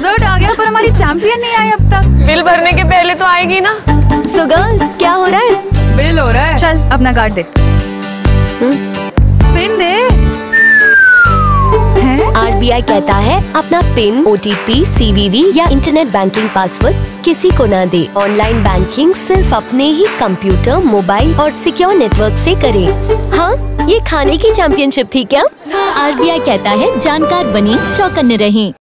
Desert आ गया पर हमारी चैंपियन नहीं आई अब तक। बिल भरने के पहले तो आएगी ना? सो गर्ल्स क्या हो रहा है? बिल हो रहा है। चल अपना कार्ड दे। हम्म? पिन दे। आरबीआई कहता है अपना पिन ओटीपी सीवीवी या इंटरनेट बैंकिंग पासवर्ड किसी को ना दे। ऑनलाइन बैंकिंग सिर्फ़ अपने ही कंप्यूटर मोबाइल और सिक्योर नेटवर्क से करें। हाँ ये खाने की चैंपियनशिप थी क्या? आरबीआई कहता है जानकार बनी चौकन्ने रहें।